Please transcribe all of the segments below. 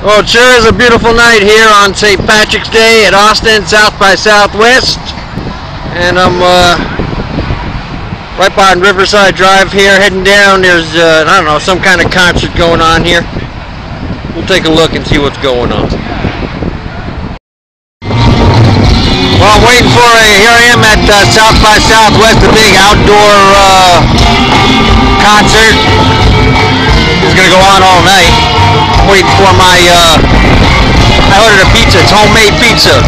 Well, it sure is a beautiful night here on St. Patrick's Day at Austin, South by Southwest. And I'm uh, right behind Riverside Drive here, heading down. There's, uh, I don't know, some kind of concert going on here. We'll take a look and see what's going on. Well, I'm waiting for a, here I am at uh, South by Southwest, a big outdoor uh, concert. It's going to go on all night. I'm waiting for my, uh, I ordered a pizza. It's homemade pizza.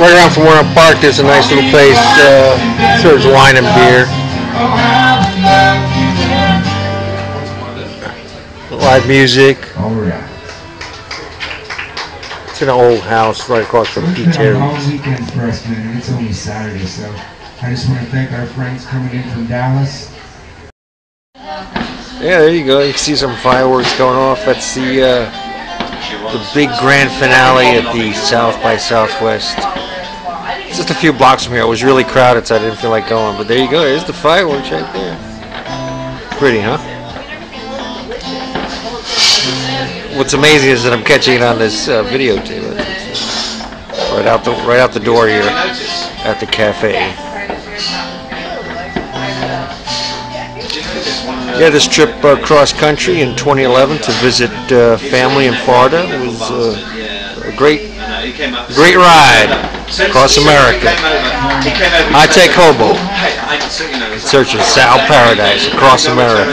Right around from where I'm parked, there's a nice little place, uh, serves wine and beer. Live music. It's an old house right across from It's Pete been a long weekend for us, man, and it's only Saturday, so I just want to thank our friends coming in from Dallas. Yeah, there you go. You can see some fireworks going off. That's the uh, the big grand finale at the South by Southwest. It's just a few blocks from here. It was really crowded, so I didn't feel like going. But there you go. There's the fireworks right there. Pretty, huh? What's amazing is that I'm catching it on this uh, videotape. Right out the right out the door here at the cafe. Yeah, this trip uh, cross country in 2011 to visit uh, family in Florida was uh, a great, great ride across America. I take hobo, in search of Sal Paradise across America.